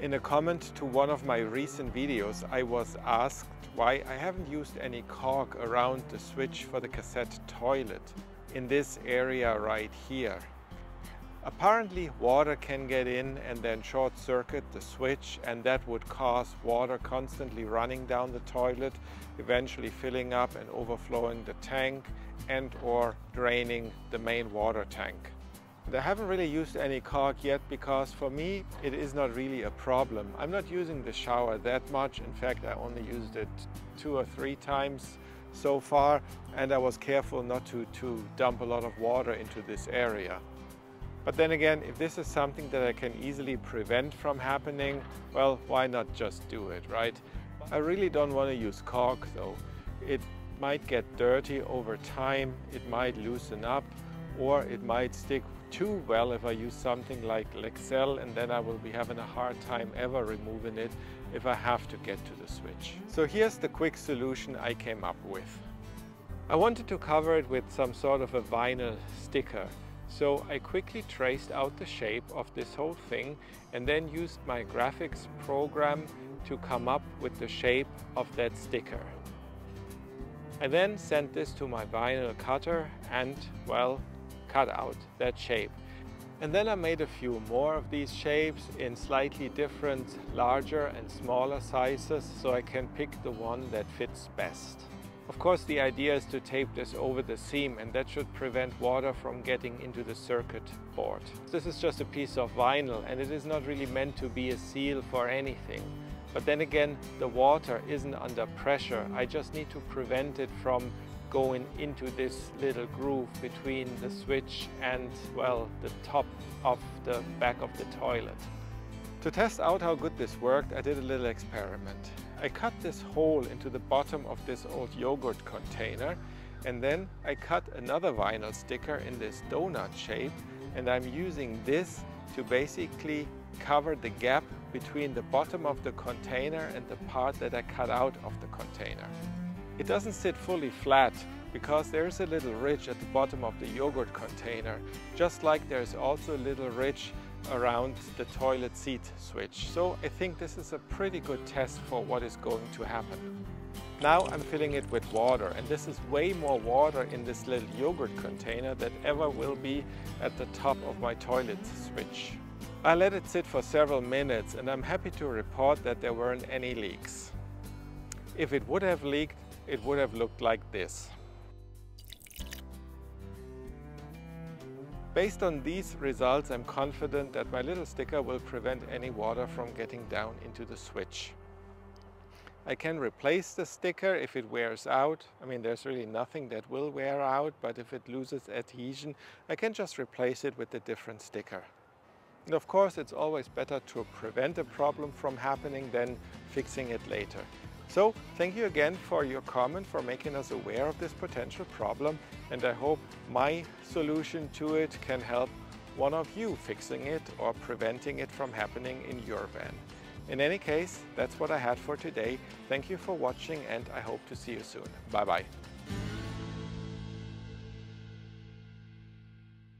In a comment to one of my recent videos, I was asked why I haven't used any caulk around the switch for the cassette toilet in this area right here. Apparently water can get in and then short circuit the switch and that would cause water constantly running down the toilet, eventually filling up and overflowing the tank and or draining the main water tank. I haven't really used any caulk yet because for me it is not really a problem. I'm not using the shower that much. In fact, I only used it two or three times so far and I was careful not to, to dump a lot of water into this area. But then again, if this is something that I can easily prevent from happening, well, why not just do it, right? I really don't want to use caulk though. It might get dirty over time, it might loosen up, or it might stick too well if I use something like Lexel and then I will be having a hard time ever removing it if I have to get to the switch. So here's the quick solution I came up with. I wanted to cover it with some sort of a vinyl sticker. So I quickly traced out the shape of this whole thing and then used my graphics program to come up with the shape of that sticker. I then sent this to my vinyl cutter and, well, cut out that shape. And then I made a few more of these shapes in slightly different larger and smaller sizes so I can pick the one that fits best. Of course the idea is to tape this over the seam and that should prevent water from getting into the circuit board. This is just a piece of vinyl and it is not really meant to be a seal for anything. But then again, the water isn't under pressure. I just need to prevent it from going into this little groove between the switch and, well, the top of the back of the toilet. To test out how good this worked, I did a little experiment. I cut this hole into the bottom of this old yogurt container and then I cut another vinyl sticker in this donut shape and I'm using this to basically cover the gap between the bottom of the container and the part that I cut out of the container. It doesn't sit fully flat because there's a little ridge at the bottom of the yogurt container, just like there's also a little ridge around the toilet seat switch. So I think this is a pretty good test for what is going to happen. Now I'm filling it with water and this is way more water in this little yogurt container than ever will be at the top of my toilet switch. I let it sit for several minutes and I'm happy to report that there weren't any leaks. If it would have leaked, it would have looked like this. Based on these results, I'm confident that my little sticker will prevent any water from getting down into the switch. I can replace the sticker if it wears out. I mean, there's really nothing that will wear out, but if it loses adhesion, I can just replace it with a different sticker. And of course, it's always better to prevent a problem from happening than fixing it later. So thank you again for your comment, for making us aware of this potential problem. And I hope my solution to it can help one of you fixing it or preventing it from happening in your van. In any case, that's what I had for today. Thank you for watching and I hope to see you soon. Bye bye.